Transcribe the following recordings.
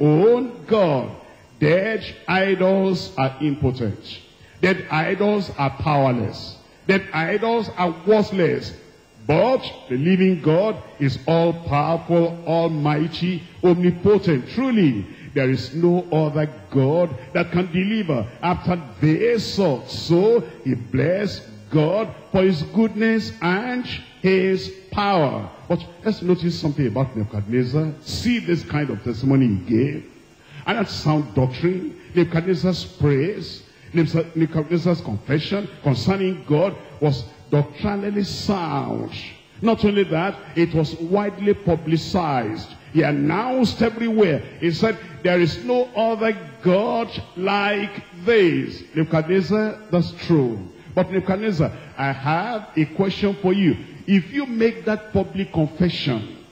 own God. Dead idols are impotent. Dead idols are powerless. Dead idols are worthless. But the living God is all-powerful, almighty, omnipotent. Truly, there is no other God that can deliver after this sort. So he blessed God for his goodness and his power. But let's notice something about Nebuchadnezzar. See this kind of testimony he gave. And that sound doctrine, Nebuchadnezzar's praise, Nebuchadnezzar's confession concerning God was doctrinally sound. Not only that, it was widely publicized. He announced everywhere. He said, there is no other God like this. Nebuchadnezzar, that's true. But Nebuchadnezzar, I have a question for you. If you make that public confession,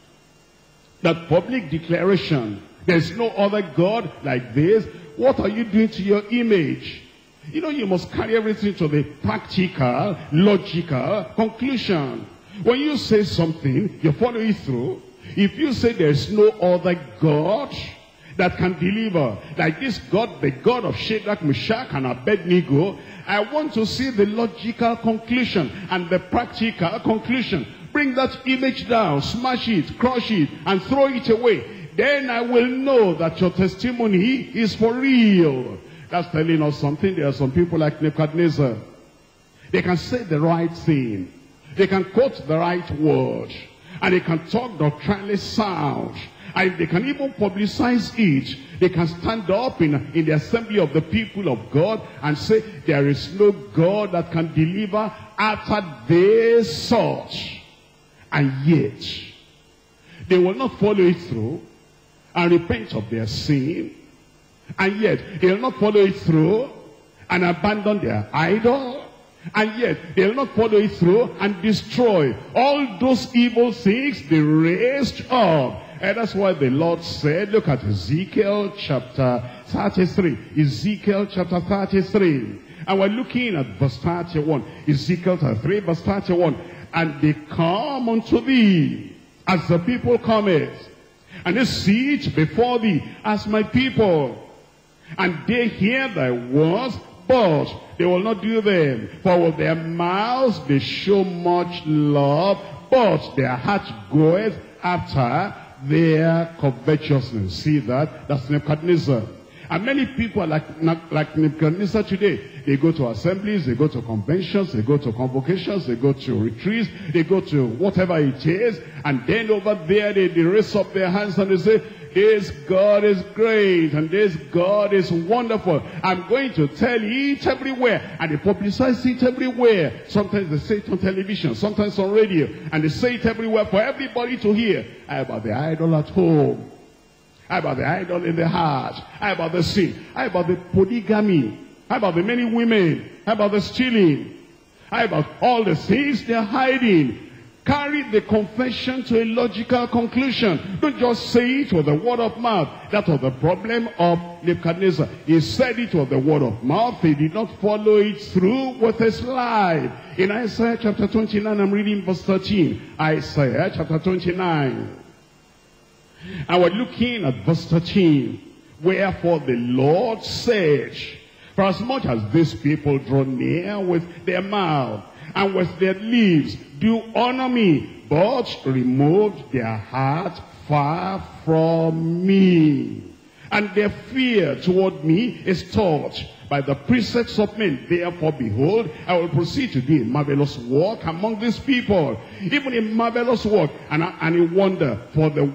that public declaration, there's no other God like this, what are you doing to your image? You know, you must carry everything to the practical, logical conclusion. When you say something, you follow it through. If you say there's no other God that can deliver, like this God, the God of Shadrach, Meshach, and Abednego, I want to see the logical conclusion and the practical conclusion. Bring that image down, smash it, crush it, and throw it away. Then I will know that your testimony is for real. That's telling us something. There are some people like Nebuchadnezzar. They can say the right thing. They can quote the right word. And they can talk doctrinally sound. And they can even publicize it. They can stand up in, in the assembly of the people of God and say, there is no God that can deliver after this sort. And yet, they will not follow it through and repent of their sin. And yet, they will not follow it through and abandon their idol. And yet, they will not follow it through and destroy all those evil things they raised up. And that's why the Lord said, look at Ezekiel chapter 33. Ezekiel chapter 33. And we're looking at verse 31. Ezekiel 33 verse 31. And they come unto thee as the people cometh. And they sit before thee as my people. And they hear thy words, but they will not do them. For with their mouths they show much love, but their heart goeth after their covetousness. See that? That's Nebuchadnezzar. And many people are like, like Nebuchadnezzar today. They go to assemblies, they go to conventions, they go to convocations, they go to retreats, they go to whatever it is. And then over there they, they raise up their hands and they say, this God is great and this God is wonderful. I'm going to tell it everywhere. And they publicize it everywhere. Sometimes they say it on television, sometimes on radio. And they say it everywhere for everybody to hear. How about the idol at home? How about the idol in the heart? How about the sin? How about the polygamy? How about the many women? How about the stealing? How about all the things they're hiding? Carry the confession to a logical conclusion. Don't just say it with the word of mouth. That was the problem of Nebuchadnezzar. He said it with the word of mouth. He did not follow it through with his life. In Isaiah chapter 29, I'm reading verse 13. Isaiah chapter 29. And we're looking at verse 13. Wherefore the Lord said, For as much as these people draw near with their mouth and with their lips do honor me, but remove their heart far from me. And their fear toward me is taught by the precepts of men. Therefore, behold, I will proceed to do a marvelous work among these people. Even a marvelous work and a, and a wonder. For the,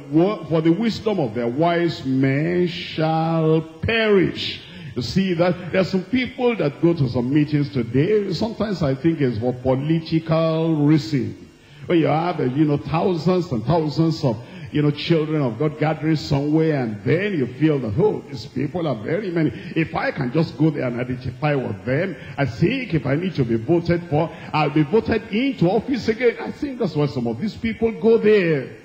for the wisdom of their wise men shall perish. You see that there's some people that go to some meetings today. Sometimes I think it's for political reason. When you have, uh, you know, thousands and thousands of you know, children of God gathering somewhere and then you feel that, oh, these people are very many. If I can just go there and identify with them, I think if I need to be voted for, I'll be voted into office again. I think that's why some of these people go there.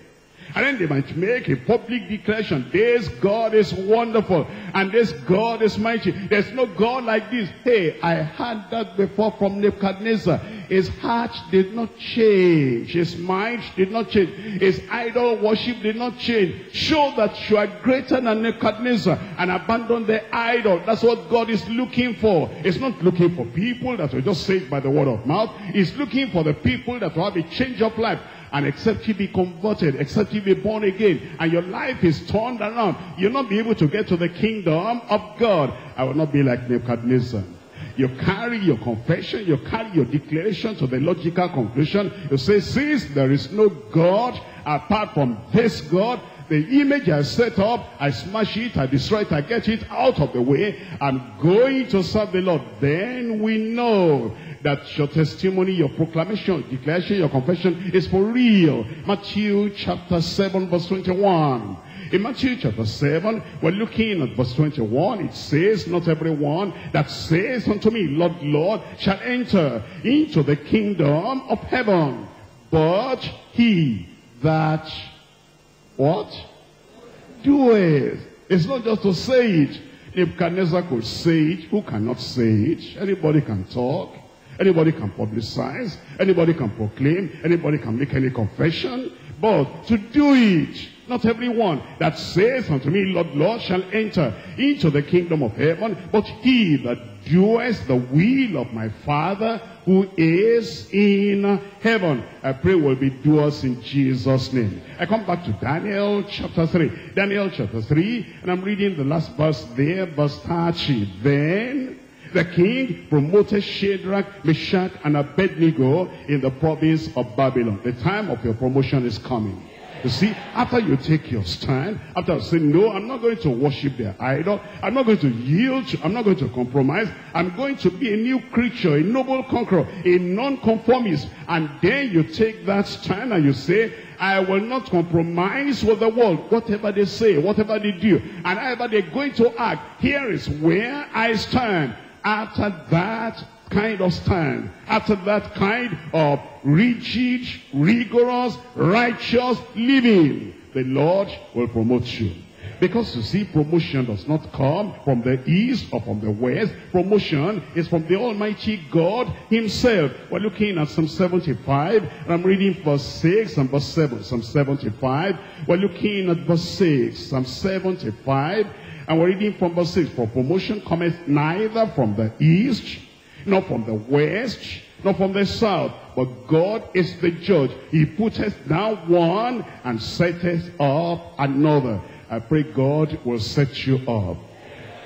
And then they might make a public declaration, this God is wonderful, and this God is mighty. There's no God like this. Hey, I heard that before from Nebuchadnezzar. His heart did not change. His mind did not change. His idol worship did not change. Show that you are greater than Nebuchadnezzar and abandon the idol. That's what God is looking for. He's not looking for people that will just saved by the word of mouth. He's looking for the people that will have a change of life. And except you be converted, except you be born again, and your life is turned around, you'll not be able to get to the kingdom of God. I will not be like Nebuchadnezzar. You carry your confession, you carry your declaration to the logical conclusion. You say, since there is no God apart from this God, the image I set up, I smash it, I destroy it, I get it out of the way. I'm going to serve the Lord. Then we know that your testimony, your proclamation, declaration, your confession is for real. Matthew chapter 7 verse 21. In Matthew chapter 7, we're looking at verse 21. It says, Not everyone that says unto me, Lord, Lord, shall enter into the kingdom of heaven, but he that, what? Do it. It's not just to say it. Nebuchadnezzar could say it. Who cannot say it? Anybody can talk. Anybody can publicize. Anybody can proclaim. Anybody can make any confession. But to do it, not everyone that says unto me, Lord, Lord, shall enter into the kingdom of heaven, but he that doeth the will of my Father who is in heaven. I pray will be doers in Jesus' name. I come back to Daniel chapter 3. Daniel chapter 3, and I'm reading the last verse there, verse 30. Then the king promoted Shadrach, Meshach, and Abednego in the province of Babylon. The time of your promotion is coming. You see, after you take your stand, after you say, no, I'm not going to worship their idol. I'm not going to yield. I'm not going to compromise. I'm going to be a new creature, a noble conqueror, a non-conformist. And then you take that stand and you say, I will not compromise with the world. Whatever they say, whatever they do, and however they're going to act, here is where I stand. After that kind of stand, after that kind of rigid, rigorous, righteous living, the Lord will promote you. Because you see, promotion does not come from the east or from the west. Promotion is from the Almighty God himself. We're looking at Psalm 75, and I'm reading verse 6 and verse 7. Psalm 75, we're looking at verse 6. Psalm 75, and we're reading from verse 6. For promotion cometh neither from the east, nor from the west, not from the south. But God is the judge. He putteth down one and setteth up another. I pray God will set you up.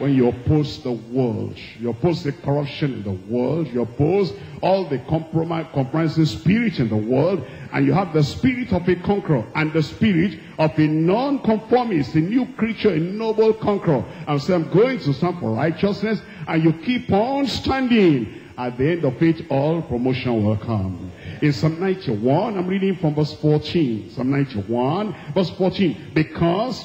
When you oppose the world, you oppose the corruption in the world, you oppose all the compromise, compromising spirit in the world, and you have the spirit of a conqueror and the spirit of a non-conformist, a new creature, a noble conqueror. And say, I'm going to stand for righteousness, and you keep on standing. At the end of it, all promotion will come. In Psalm 91, I'm reading from verse 14. Psalm 91, verse 14. Because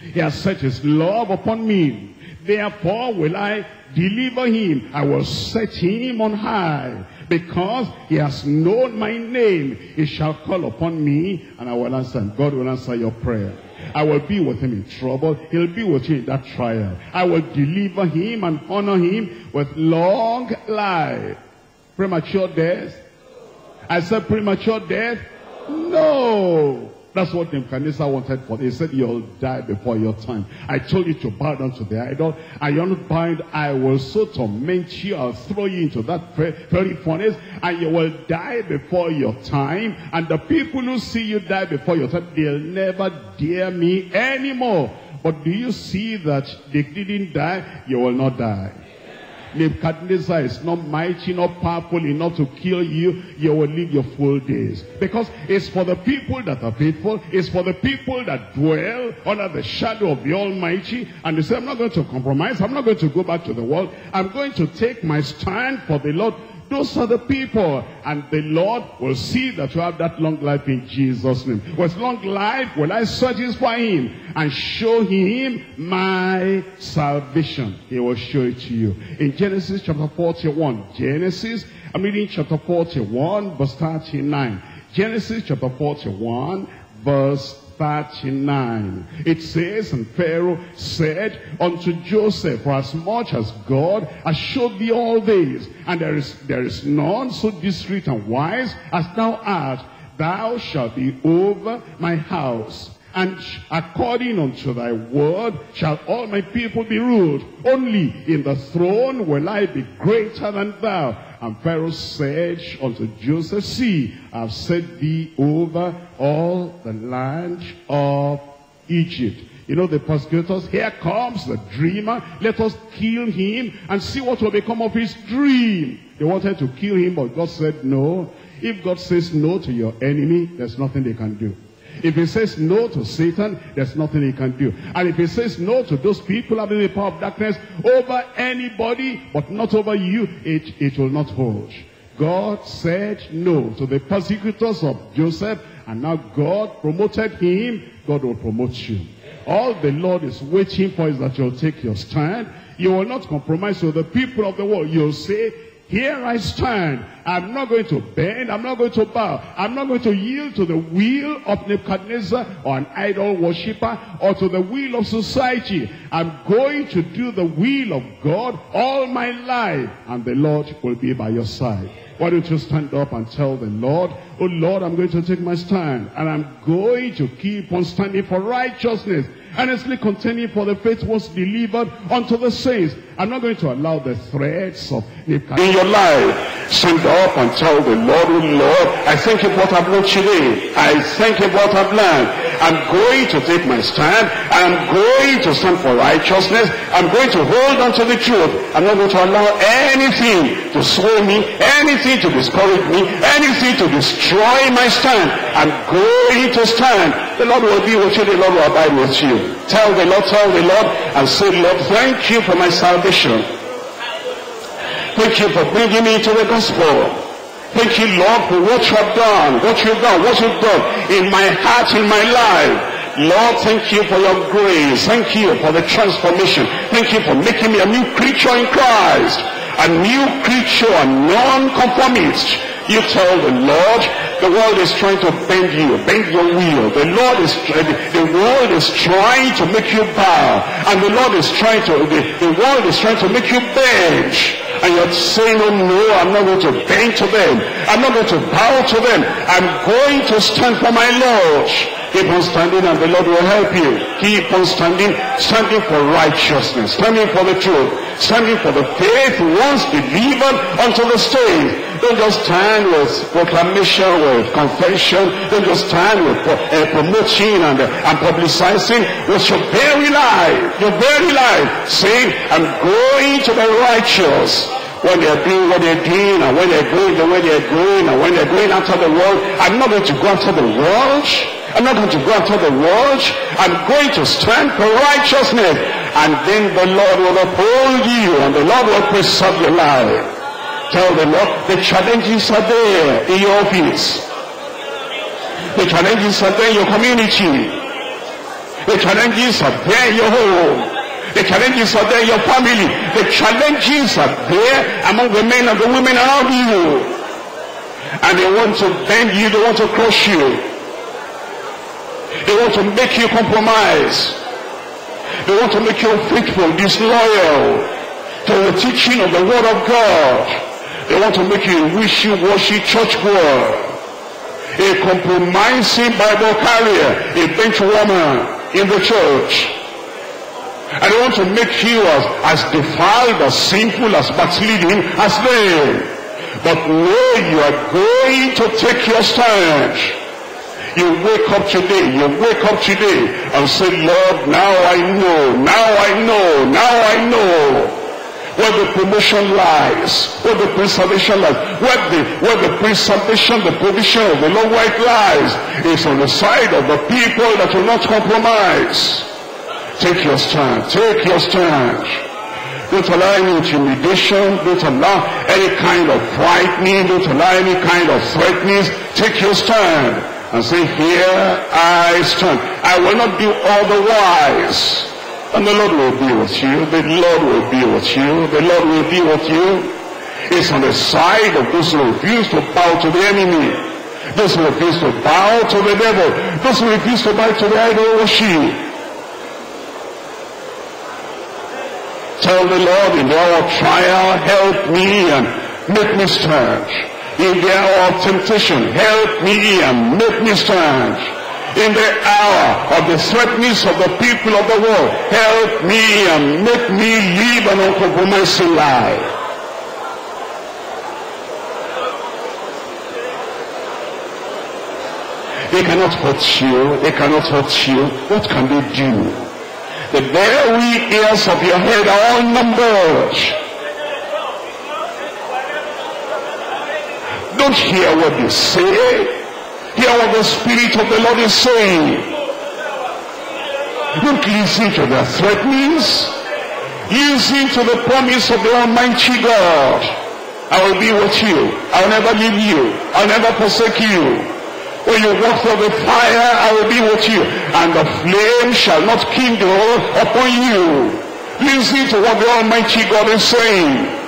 he has set his love upon me. Therefore will I deliver him. I will set him on high. Because he has known my name. He shall call upon me and I will answer him. God will answer your prayer. I will be with him in trouble. He'll be with you in that trial. I will deliver him and honor him with long life. Premature death? I said premature death? No. That's what Nebuchadnezzar wanted for. He said, you'll die before your time. I told you to bow down to the idol. And you're not bowing. I will so torment you. I'll throw you into that very furnace. And you will die before your time. And the people who see you die before your time, they'll never dare me anymore. But do you see that they didn't die? You will not die. Nebuchadnezzar is not mighty, not powerful enough to kill you, you will live your full days. Because it's for the people that are faithful, it's for the people that dwell under the shadow of the Almighty, and they say, I'm not going to compromise, I'm not going to go back to the world, I'm going to take my stand for the Lord. Those are the people. And the Lord will see that you have that long life in Jesus' name. With long life will I satisfy him and show him my salvation. He will show it to you. In Genesis chapter 41. Genesis, I'm reading chapter 41 verse 39. Genesis chapter 41 verse 39. It says, And Pharaoh said unto Joseph, For as much as God has showed thee all this, and there is, there is none so discreet and wise as thou art, thou shalt be over my house. And according unto thy word shall all my people be ruled. Only in the throne will I be greater than thou. And Pharaoh said unto Joseph, See, I have set thee over all the land of Egypt. You know the persecutors, here comes the dreamer, let us kill him and see what will become of his dream. They wanted to kill him, but God said no. If God says no to your enemy, there's nothing they can do. If he says no to Satan, there's nothing he can do. And if he says no to those people having the power of darkness over anybody, but not over you, it, it will not hold. God said no to the persecutors of Joseph, and now God promoted him, God will promote you. All the Lord is waiting for is that you'll take your stand. You will not compromise with the people of the world. You'll say, here I stand. I'm not going to bend. I'm not going to bow. I'm not going to yield to the will of Nebuchadnezzar or an idol worshiper or to the will of society. I'm going to do the will of God all my life. And the Lord will be by your side. Why don't you stand up and tell the Lord, Oh Lord, I'm going to take my stand. And I'm going to keep on standing for righteousness earnestly contending for the faith was delivered unto the saints. I'm not going to allow the threats of in your life. Stand up and tell the Lord, oh Lord, I thank you what I've learned today. I thank you what I've learned. I'm going to take my stand. I'm going to stand for righteousness. I'm going to hold on to the truth. I'm not going to allow anything to sway me, anything to discourage me, anything to destroy my stand. I'm going to stand. The Lord will be with you. The Lord will abide with you. Tell the Lord, tell the Lord, and say, Lord, thank you for my salvation. Thank you for bringing me to the gospel. Thank you, Lord, for what you have done, what you've done, what you've done in my heart, in my life. Lord, thank you for your grace. Thank you for the transformation. Thank you for making me a new creature in Christ. A new creature, a non-conformist. You tell the Lord, the world is trying to bend you, bend your will. The Lord is, the world is trying to make you bow. And the Lord is trying to, the, the world is trying to make you bend. And you're saying, oh no, I'm not going to bend to them. I'm not going to bow to them. I'm going to stand for my Lord. Keep on standing and the Lord will help you. Keep on standing, standing for righteousness, standing for the truth, standing for the faith once delivered unto the state. Don't just stand with proclamation, with confession. Don't just stand with uh, promoting and, uh, and publicizing with your very life, your very life, saying, I'm going to the righteous when they're doing what they're doing and when they're going the way they're going and when they're going after the world. I'm not going to go after the world. I'm not going to go after the world. I'm going to stand for righteousness. And then the Lord will uphold you and the Lord will preserve your life. Tell the Lord, the challenges are there in your office. The challenges are there in your community. The challenges are there in your home. The challenges are there in your family. The challenges are there among the men and the women around you. And they want to bend you, they want to crush you. They want to make you compromise. They want to make you unfaithful, disloyal to the teaching of the Word of God. They want to make you a wishy-washy church goer, a compromising Bible carrier, a bench woman in the church. And they want to make you as, as defiled, as sinful, as backsliding as they. But no, you are going to take your stand. You wake up today, you wake up today and say, Lord, now I know, now I know, now I know where the promotion lies, where the preservation lies, where the, where the preservation, the provision of the Lord white lies, is on the side of the people that will not compromise. Take your stand, take your stand. Don't allow any intimidation, don't allow any kind of frightening, don't allow any kind of threatening. Take your stand and say, here I stand. I will not do otherwise. And the Lord will be with you. The Lord will be with you. The Lord will be with you. It's on the side of those who refuse to bow to the enemy. those who refuse to bow to the devil, those who refuse to bow to the idol worship. Tell the Lord in the hour of trial, help me and make me stand. In the hour of temptation, help me and make me stand. In the hour of the threatenings of the people of the world, help me and make me live an uncompromising life. They cannot hurt you. They cannot hurt you. What can they do? The very ears of your head are all numbered. Don't hear what they say. Hear what the Spirit of the Lord is saying. Don't listen to their threatenings. Listen to the promise of the Almighty God. I will be with you. I'll never leave you. I'll never forsake you. When you walk through the fire, I will be with you. And the flame shall not kindle upon you. Listen to what the Almighty God is saying.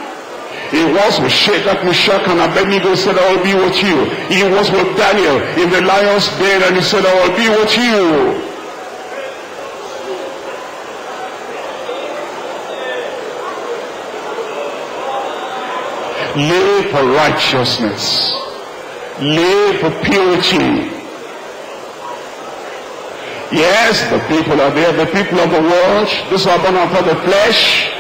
He was with Shadrach, Meshach, and Abednego said, I will be with you. He was with Daniel in the lion's den and he said, I will be with you. Live for righteousness. Live for purity. Yes, the people are there, the people of the world, who are born after the flesh,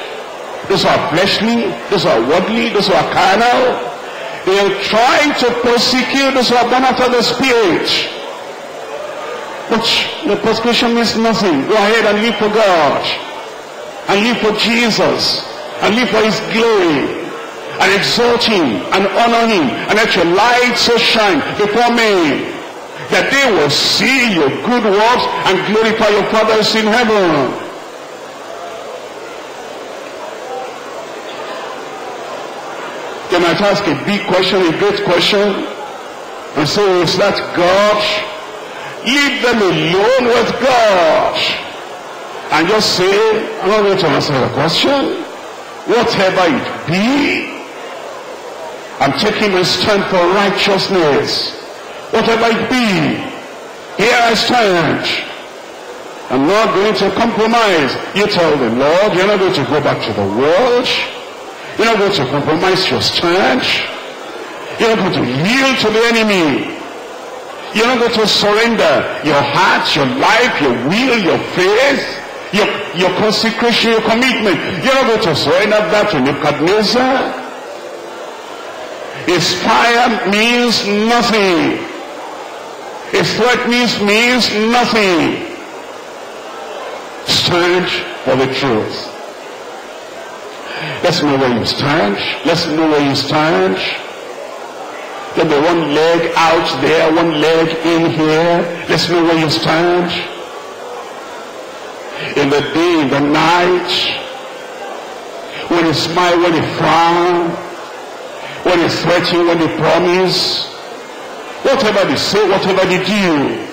those who are fleshly, those who are worldly, those who are carnal. They are trying to persecute those who are born after the spirit. But the persecution means nothing. Go ahead and live for God. And live for Jesus. And live for His glory. And exalt Him and honor Him. And let your light so shine before men that they will see your good works and glorify your Father in heaven. They might ask a big question, a great question, and say, is that God? Leave them alone with God. And just say, I'm not going to answer the question. Whatever it be, I'm taking my stand for righteousness. Whatever it be, here I stand. I'm not going to compromise. You tell the Lord, you're not going to go back to the world. You're not going to compromise your stand. You're not going to yield to the enemy. You're not going to surrender your heart, your life, your will, your faith, your, your consecration, your commitment. You're not going to surrender that to Nebuchadnezzar. His fire means nothing. His threatenings means nothing. Stand for the truth. Let's know where you stand. Let's know where you stand. There'll be one leg out there, one leg in here. Let's know where you stand. In the day, in the night, when you smile, when you frown, when you threaten, when you promise, whatever they say, whatever they do,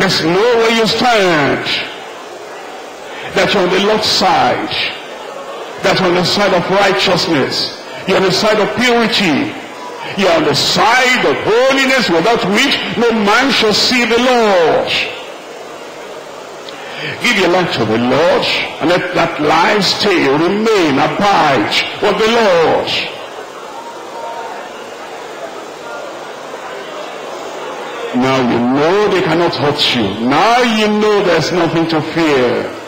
let's know where you stand. That you're on the Lord's side. That on the side of righteousness. You're on the side of purity. You're on the side of holiness without which no man shall see the Lord. Give your life to the Lord and let that life stay, remain, abide with the Lord. Now you know they cannot hurt you. Now you know there's nothing to fear.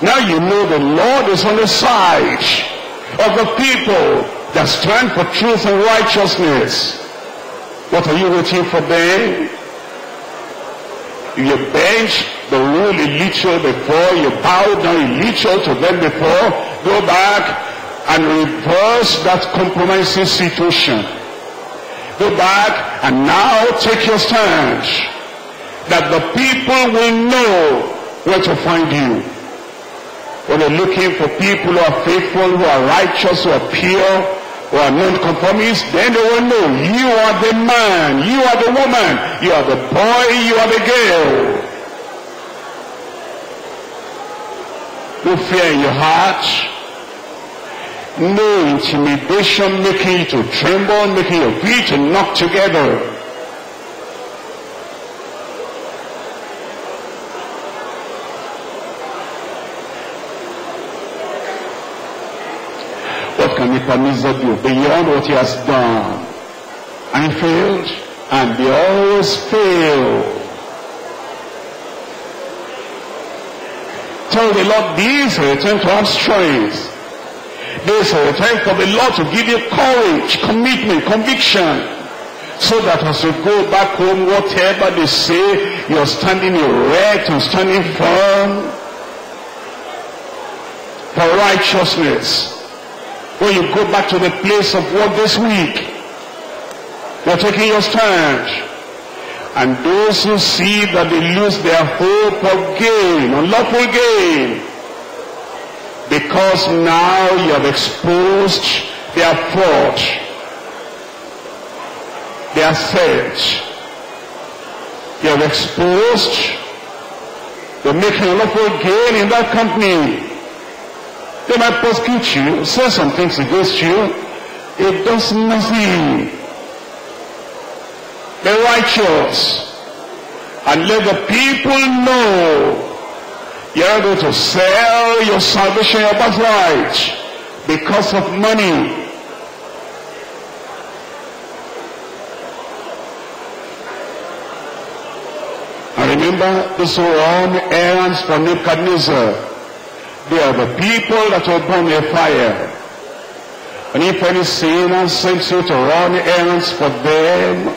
Now you know the Lord is on the side of the people that stand for truth and righteousness. What are you waiting for then? You bend the rule a little before, you bow down a little to them before, go back and reverse that compromising situation. Go back and now take your stand. That the people will know where to find you. When they're looking for people who are faithful, who are righteous, who are pure, who are non-conformists, then they will know you are the man, you are the woman, you are the boy, you are the girl. No fear in your heart. No intimidation making you to tremble, making your feet to knock together. Nebuchadnezzar do beyond what he has done? And he failed, and they always fail. Tell the Lord, this time to have strength. This time for the Lord to give you courage, commitment, conviction. So that as you go back home, whatever they say, you're standing erect and standing firm for righteousness. When you go back to the place of work this week, you're taking your stand. And those who see that they lose their hope of gain, unlawful gain, because now you have exposed their fraud, their theft. You have exposed, they're making unlawful gain in that company. They might persecute you, say some things against you. It does nothing. Be righteous. And let the people know you're going to sell your salvation, your birthright, because of money. And remember, those who run errands for Nebuchadnezzar, they are the people that will burn a fire. And if any sinner sends you to run errands for them,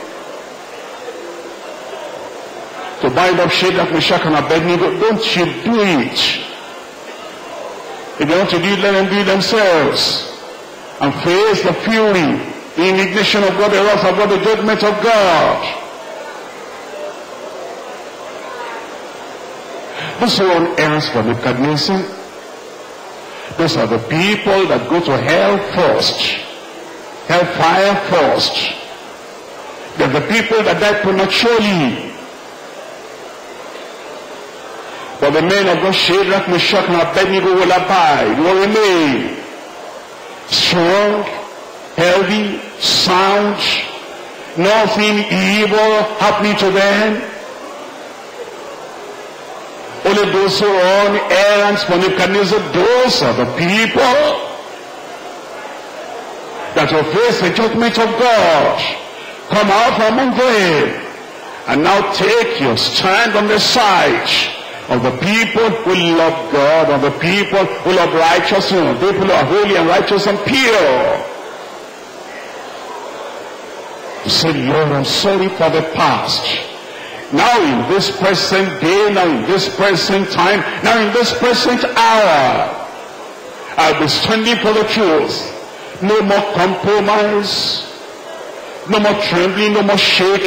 to bind up Shadrach, Meshach, and Abednego, don't you do it. If they want to do it, let them do it themselves. And face the fury, the indignation of God, the wrath of God, the judgment of God. Who run errands for Nebuchadnezzar, those are the people that go to hell first. Hellfire first. They're the people that die prematurely. But the men of God, Shadrach, Meshach, and Abednego will abide, will remain strong, healthy, sound, nothing evil happening to them. Only those who run errands Nebuchadnezzar, those are the people that will face the judgment of God. Come out from among them and now take your stand on the side of the people who love God, of the people who love righteousness, the people who are holy and righteous and pure. You say, Lord, I'm sorry for the past. Now in this present day, now in this present time, now in this present hour, I'll be standing for the truth. No more compromise, no more trembling, no more shaking.